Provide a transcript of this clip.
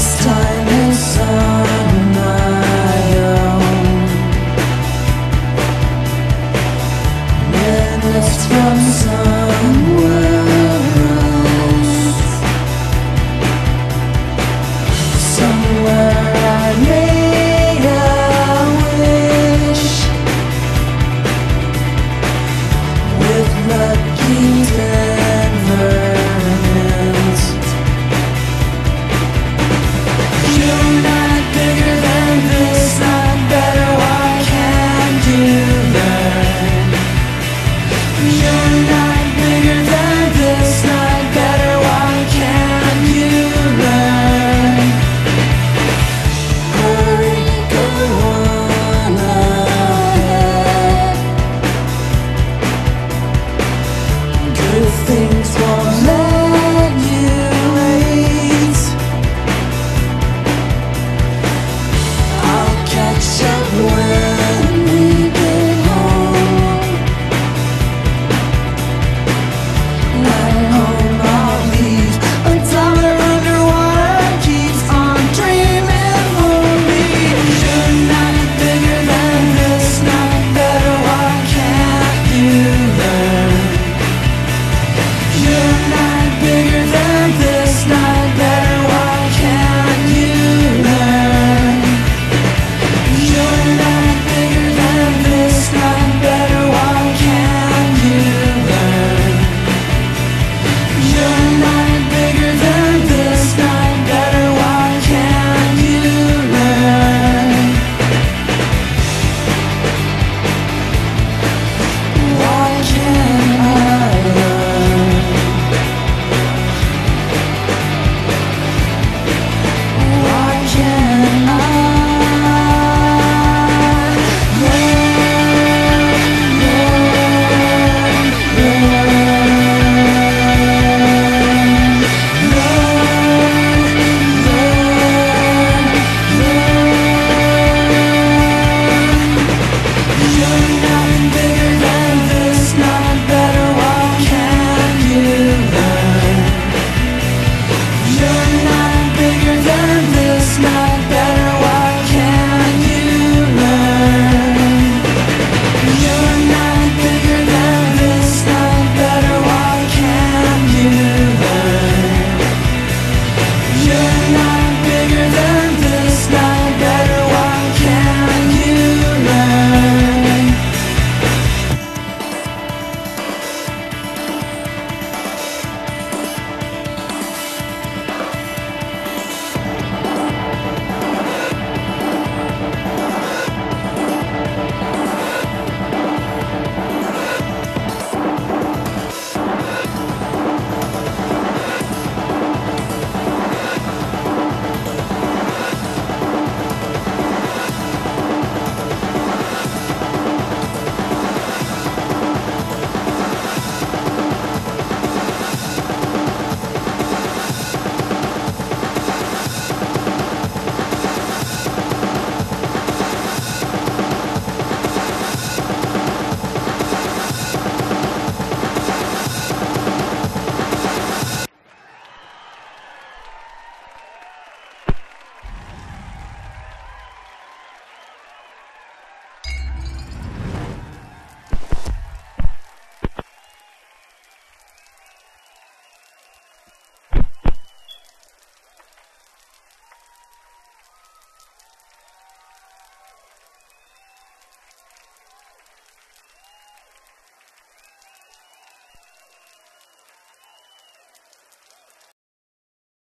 This time.